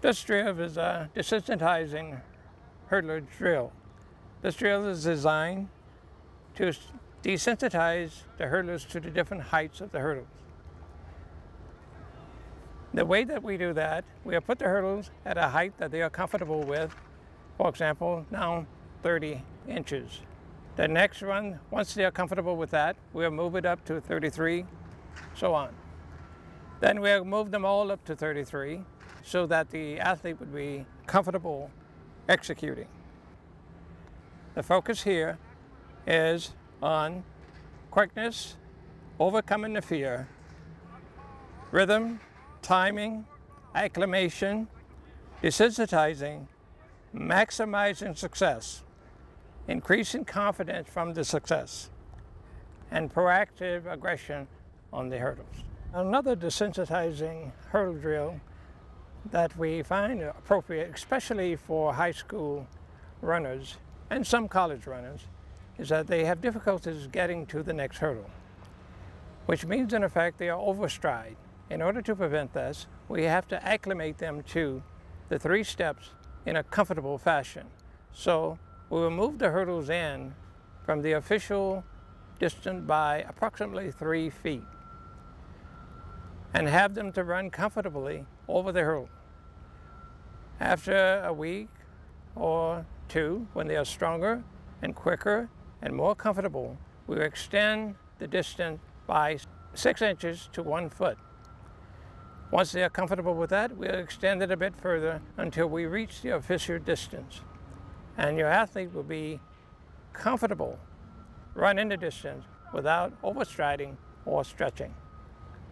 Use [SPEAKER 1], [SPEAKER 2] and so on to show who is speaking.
[SPEAKER 1] This drill is a desensitizing hurdler drill. This drill is designed to desensitize the hurdlers to the different heights of the hurdles. The way that we do that, we have put the hurdles at a height that they are comfortable with. For example, now 30 inches. The next one, once they are comfortable with that, we'll move it up to 33, so on. Then we'll move them all up to 33 so that the athlete would be comfortable executing. The focus here is on quickness, overcoming the fear, rhythm, timing, acclimation, desensitizing, maximizing success, increasing confidence from the success, and proactive aggression on the hurdles. Another desensitizing hurdle drill that we find appropriate, especially for high school runners and some college runners, is that they have difficulties getting to the next hurdle, which means in effect they are overstride. In order to prevent this, we have to acclimate them to the three steps in a comfortable fashion. So we will move the hurdles in from the official distance by approximately three feet and have them to run comfortably over the hurdle. After a week or two, when they are stronger and quicker and more comfortable, we extend the distance by six inches to one foot. Once they are comfortable with that, we'll extend it a bit further until we reach the official distance. And your athlete will be comfortable running the distance without overstriding or stretching.